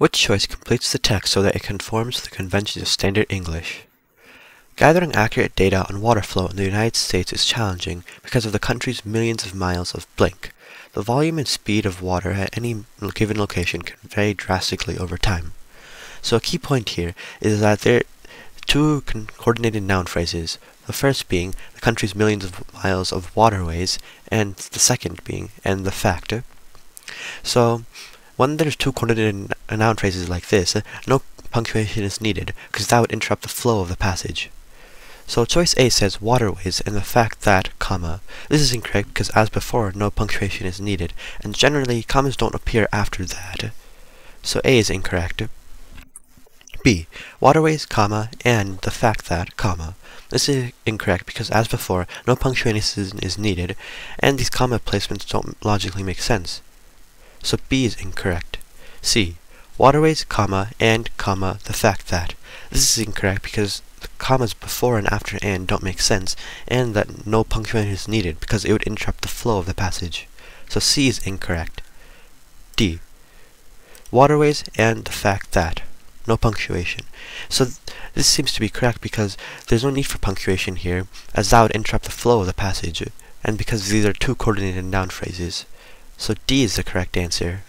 Which choice completes the text so that it conforms to the conventions of standard English? Gathering accurate data on water flow in the United States is challenging because of the country's millions of miles of blink. The volume and speed of water at any given location can vary drastically over time. So a key point here is that there are two coordinated noun phrases, the first being the country's millions of miles of waterways, and the second being and the fact. So when there's two coordinated noun phrases like this, uh, no punctuation is needed because that would interrupt the flow of the passage. So choice A says waterways and the fact that, comma. This is incorrect because as before, no punctuation is needed, and generally commas don't appear after that. So A is incorrect. B. Waterways, comma, and the fact that, comma. This is incorrect because as before, no punctuation is needed, and these comma placements don't logically make sense. So B is incorrect. C. Waterways, comma, and, comma, the fact that. This is incorrect because the commas before and after and don't make sense, and that no punctuation is needed because it would interrupt the flow of the passage. So C is incorrect. D. Waterways and the fact that. No punctuation. So th this seems to be correct because there's no need for punctuation here, as that would interrupt the flow of the passage, and because these are two coordinated noun phrases. So D is the correct answer.